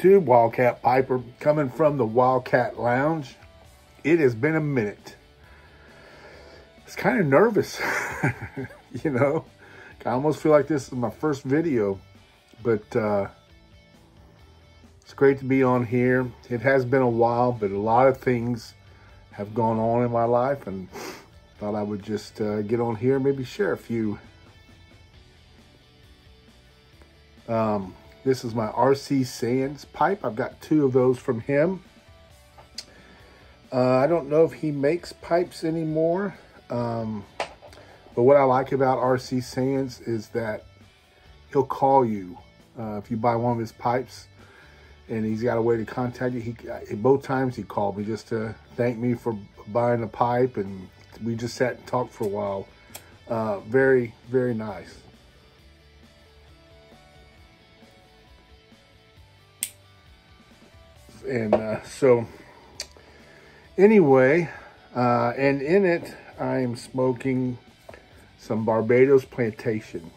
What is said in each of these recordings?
YouTube. Wildcat Piper coming from the Wildcat Lounge. It has been a minute. It's kind of nervous, you know. I almost feel like this is my first video, but uh, it's great to be on here. It has been a while, but a lot of things have gone on in my life, and thought I would just uh, get on here, maybe share a few. Um, this is my RC Sands pipe. I've got two of those from him. Uh, I don't know if he makes pipes anymore. Um, but what I like about RC Sands is that he'll call you uh, if you buy one of his pipes and he's got a way to contact you. He both times he called me just to thank me for buying a pipe, and we just sat and talked for a while. Uh, very, very nice. And uh, so anyway, uh, and in it, I'm smoking some Barbados Plantation.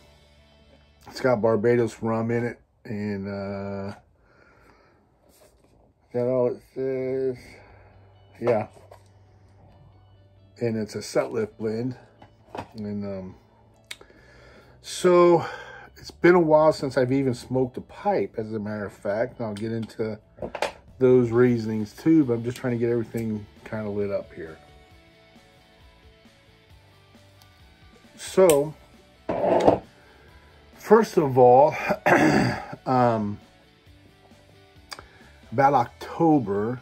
It's got Barbados rum in it, and uh, that all it says. Yeah, and it's a Sutliff blend, and um, so it's been a while since I've even smoked a pipe. As a matter of fact, I'll get into those reasonings too, but I'm just trying to get everything kind of lit up here. So, first of all, um, about October,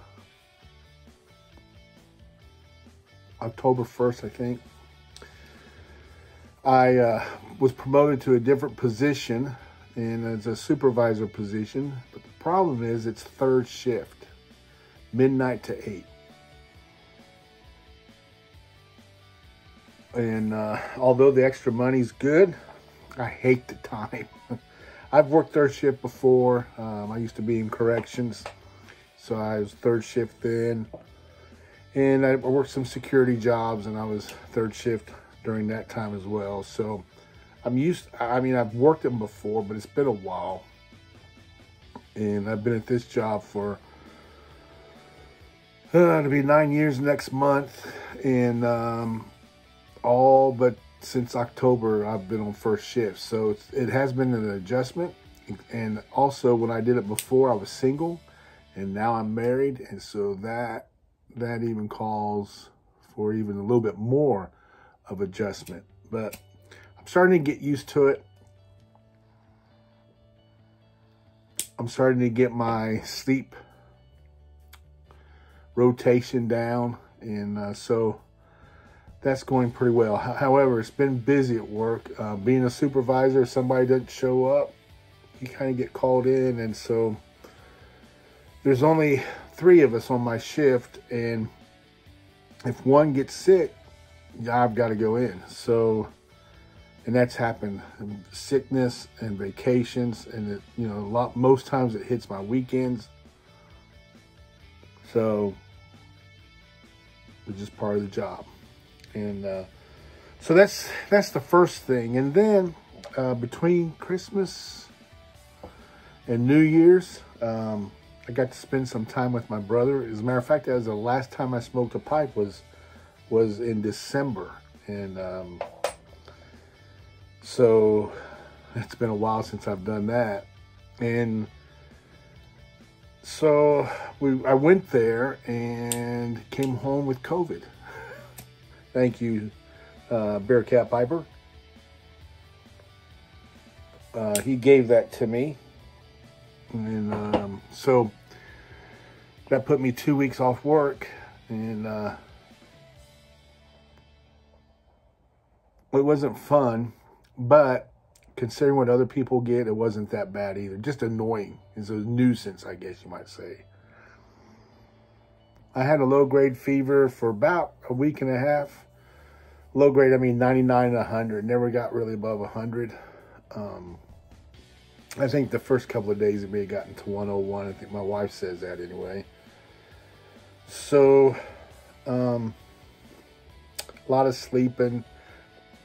October 1st, I think, I uh, was promoted to a different position and it's a supervisor position. But problem is it's third shift, midnight to 8. And uh, although the extra money's good, I hate the time. I've worked third shift before. Um, I used to be in corrections, so I was third shift then. And I worked some security jobs, and I was third shift during that time as well. So I'm used, I mean, I've worked them before, but it's been a while. And I've been at this job for, uh, it'll be nine years next month. And um, all but since October, I've been on first shift. So it has been an adjustment. And also when I did it before, I was single and now I'm married. And so that, that even calls for even a little bit more of adjustment. But I'm starting to get used to it. I'm starting to get my sleep rotation down. And uh, so that's going pretty well. However, it's been busy at work. Uh, being a supervisor, somebody doesn't show up, you kind of get called in. And so there's only three of us on my shift. And if one gets sick, I've got to go in. So and that's happened. Sickness and vacations and it, you know a lot most times it hits my weekends. So it's just part of the job. And uh, so that's that's the first thing. And then uh, between christmas and new year's um, i got to spend some time with my brother. As a matter of fact that was the last time i smoked a pipe was was in december. And um, so it's been a while since I've done that. And so we I went there and came home with COVID. Thank you, uh, Bearcat Piper. Uh, he gave that to me. And um, so that put me two weeks off work. And uh, it wasn't fun but considering what other people get, it wasn't that bad either. Just annoying. It's a nuisance, I guess you might say. I had a low grade fever for about a week and a half. Low grade, I mean 99 and 100. Never got really above 100. Um, I think the first couple of days it may have gotten to 101. I think my wife says that anyway. So, um, a lot of sleeping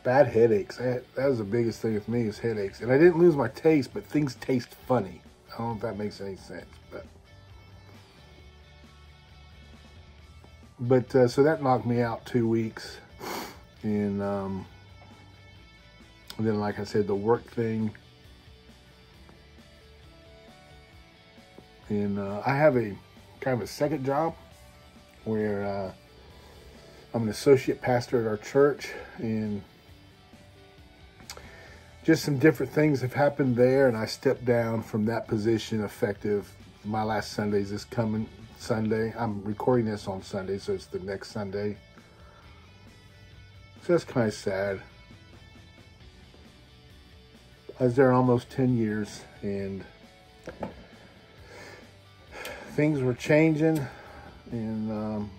bad headaches. That was the biggest thing with me is headaches. And I didn't lose my taste, but things taste funny. I don't know if that makes any sense, but but uh, so that knocked me out two weeks, and, um, and then like I said, the work thing, and uh, I have a kind of a second job where uh, I'm an associate pastor at our church, and just some different things have happened there, and I stepped down from that position effective my last Sunday is this coming Sunday. I'm recording this on Sunday, so it's the next Sunday. So that's kind of sad. I was there almost 10 years, and things were changing, and um,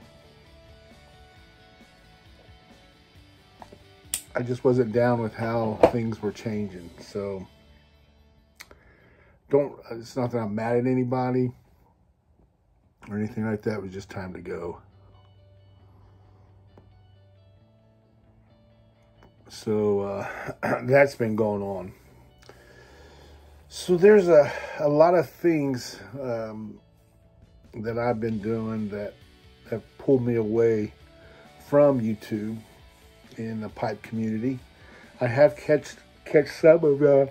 I just wasn't down with how things were changing. So don't, it's not that I'm mad at anybody or anything like that. It was just time to go. So uh, that's been going on. So there's a, a lot of things um, that I've been doing that have pulled me away from YouTube in the pipe community. I have catch catch some of uh,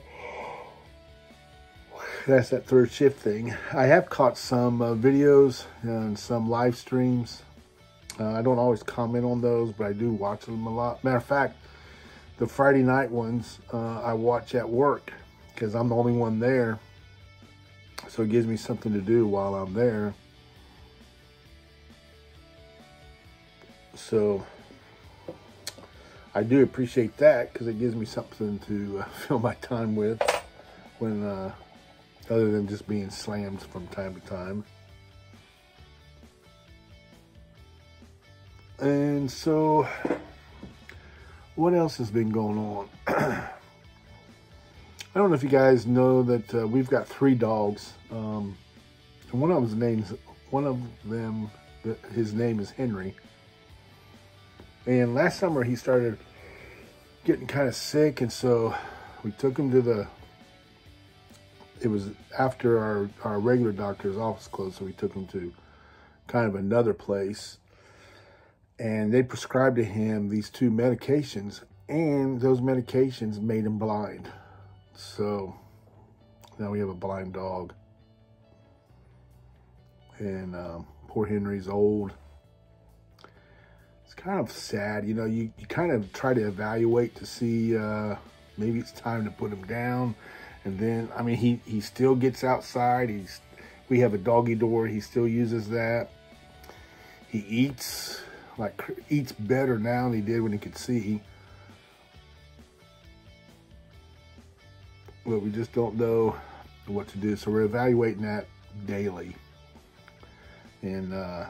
that's that third shift thing. I have caught some uh, videos and some live streams. Uh, I don't always comment on those, but I do watch them a lot. Matter of fact, the Friday night ones uh, I watch at work because I'm the only one there. So it gives me something to do while I'm there. So I do appreciate that because it gives me something to uh, fill my time with when uh, other than just being slammed from time to time. And so, what else has been going on? I don't know if you guys know that uh, we've got three dogs. Um, one of them's names, one of them, his name is Henry. And last summer he started getting kind of sick, and so we took him to the it was after our, our regular doctor's office closed, so we took him to kind of another place. And they prescribed to him these two medications, and those medications made him blind. So now we have a blind dog. And um, poor Henry's old. Kind of sad. You know, you, you kind of try to evaluate to see uh, maybe it's time to put him down and then, I mean, he, he still gets outside. He's, we have a doggy door. He still uses that. He eats, like, eats better now than he did when he could see. But we just don't know what to do. So we're evaluating that daily. And uh,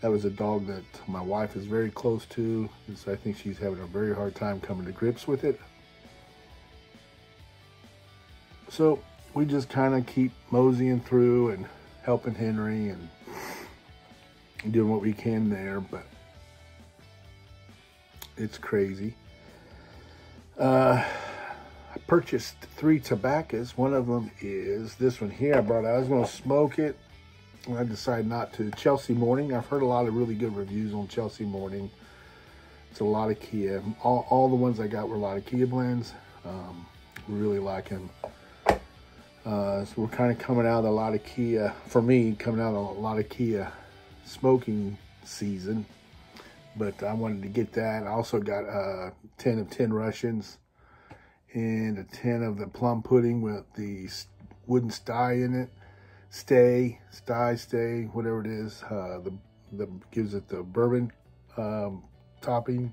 that was a dog that my wife is very close to. So I think she's having a very hard time coming to grips with it. So we just kind of keep moseying through and helping Henry and doing what we can there, but it's crazy. Uh, I purchased three tobaccos. One of them is this one here I brought out. I was going to smoke it. I decided not to. Chelsea Morning. I've heard a lot of really good reviews on Chelsea Morning. It's Latakia. All, all the ones I got were Latakia blends. Um, really like them. Uh, so we're kind of coming out of Latakia, for me, coming out of Latakia smoking season. But I wanted to get that. I also got a 10 of 10 Russians and a 10 of the plum pudding with the wooden sty in it. Stay, sty, stay, whatever it is. Uh, the, the gives it the bourbon um, topping.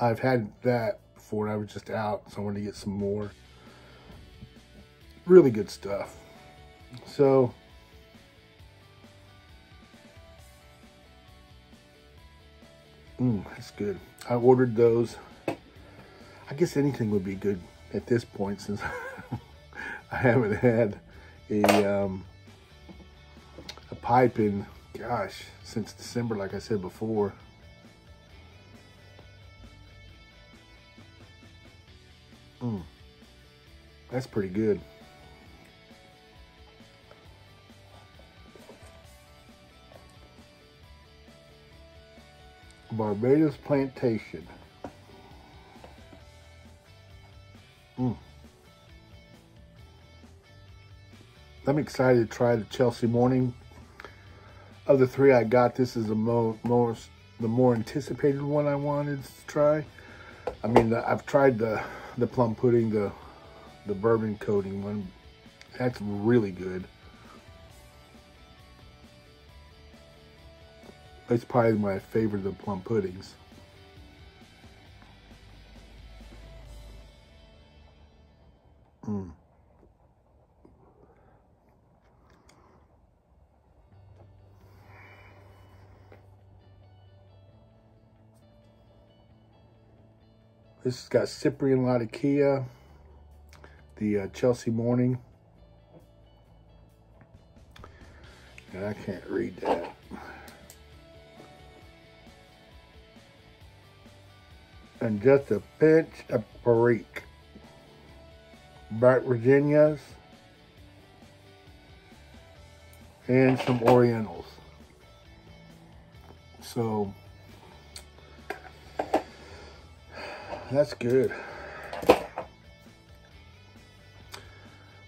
I've had that before I was just out, so I wanted to get some more really good stuff. So, mm, that's good. I ordered those. I guess anything would be good at this point since I haven't had a um, a pipe in, gosh, since December, like I said before. Mm. That's pretty good. Barbados Plantation. Mm. I'm excited to try the Chelsea Morning. Of the three I got, this is the mo most the more anticipated one I wanted to try. I mean, I've tried the the plum pudding, the the bourbon coating one. That's really good. It's probably my favorite of the plum puddings. This has got Cyprian Latakia, the uh, Chelsea Morning. And I can't read that. And just a pinch of Perique. Bright Virginias. And some Orientals. So that's good.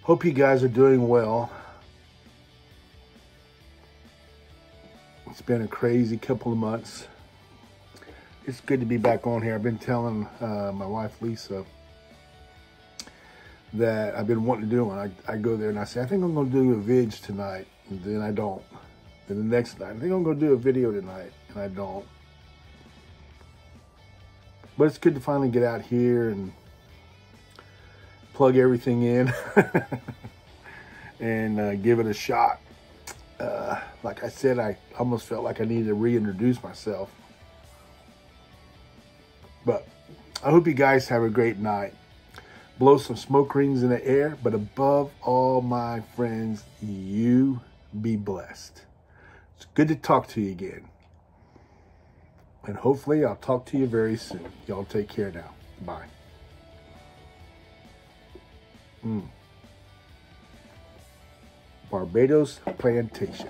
Hope you guys are doing well. It's been a crazy couple of months. It's good to be back on here. I've been telling uh, my wife, Lisa, that I've been wanting to do one. I, I go there and I say, I think I'm going to do a vid tonight. And then I don't. Then the next night, I think I'm going to do a video tonight. And I don't. But it's good to finally get out here and plug everything in and uh, give it a shot. Uh, like I said, I almost felt like I needed to reintroduce myself. But I hope you guys have a great night. Blow some smoke rings in the air, but above all, my friends, you be blessed. It's good to talk to you again. And hopefully I'll talk to you very soon. Y'all take care now. Bye. Mm. Barbados Plantation.